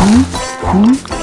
공, 공,